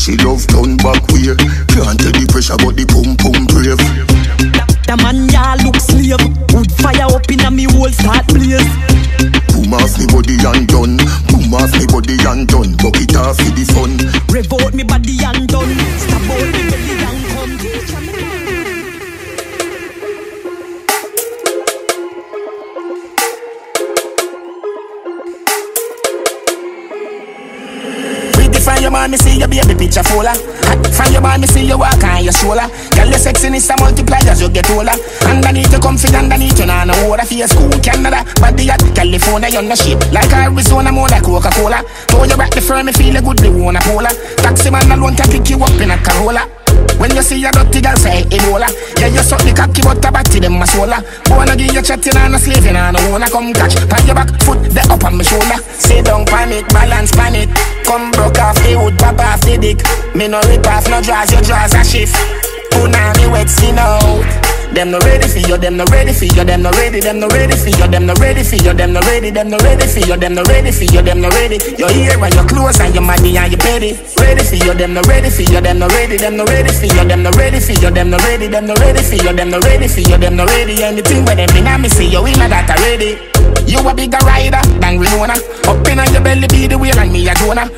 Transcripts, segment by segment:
She love turn back way. Can't tell the pressure, but the from your man, me see your baby picture fuller. From your man, me see you walk on your shoulder. Girl, your sexiness a multiply as you get older. Underneath you comfy, underneath you nah no water. For your school, Canada, body at California, you're no shit. Like Arizona, more like Coca-Cola. Throw you back the firm, me feel a good, they wanna polar. Taxi man alone can pick you up in a Corolla. When you see a dirty girl say Ebola Yeah, you suck the cocky but a batty them a sola Wanna give you chatting and a slaving and I wanna come catch Pan your back foot, the up on my shoulder Sit down pan it, balance pan it Come broke off the wood, pop off the dick Me no rip off, no draws, your draws a shift Punani wet skin out them no ready for you, them no ready for you, them no ready, them no ready for you, them no ready for you, them no ready, them no ready for you, them no ready for you, them no ready. Your ear and your clothes and your money and your petty. Ready for you, them no ready for you, them no ready, them no ready for you, them no ready for you, them no ready, them no ready for you, them no ready for you, them no ready. Anything where them in me see you in that already. You a bigger rider than Winona Up in your belly be the wheel and me a Jonah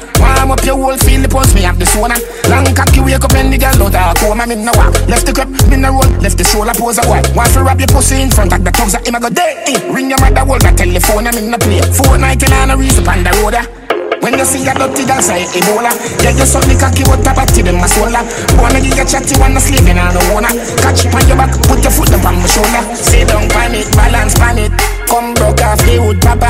Warm up your whole field, the pulse me have the sauna Long cocky wake up and the girl out of coma Me no walk, left the crep, me no roll Left the shoulder pose a white Want to rub your pussy in front of the thugs him a go day Ring your mother, hold the telephone, I'm in the play. Fortnite and a reason on the road ah. when you see a dirty girl say Ebola. Yeah, you suck the cocky but a batty them a sola Wanna give you chatty, wanna slaving and no wanna Catch on your back, put your foot up on my shoulder. Sit down pan it, balance pan it Come broke off the wood, pop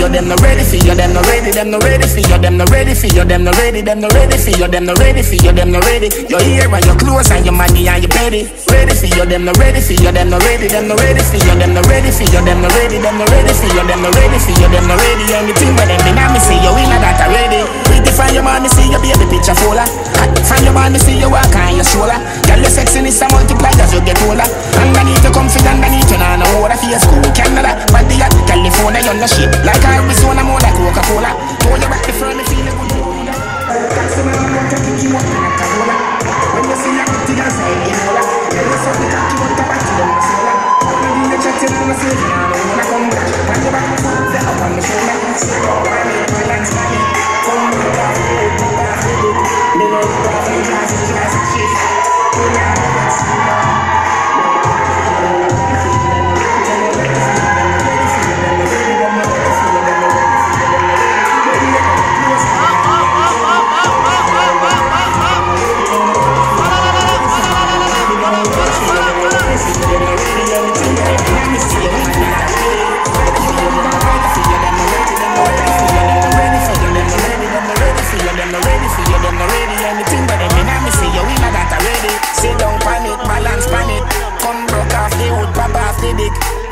for you, them no ready for you, them no ready, them no ready for you, them no ready for you, them no ready, them no ready for you, them no ready for you, them no ready. Your ear and your clothes and your money and your petty. Ready for you, them no ready for you, them no ready, them no ready for you, them no ready for you, them no ready, them no ready for you, them no ready for you, them no ready. Anything but them, me me see you in that already. Pretty from your man, me see your baby picture fuller. From your man, me see you walk on your shoulder. Girl, your sexiness a multiply as you get older. Underneath you comfy, underneath you nah no water for your school, Canada, body at California, you're no shit.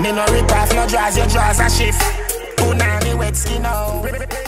Me no rip off, no draws, your draws a shift. Punani wet skin out.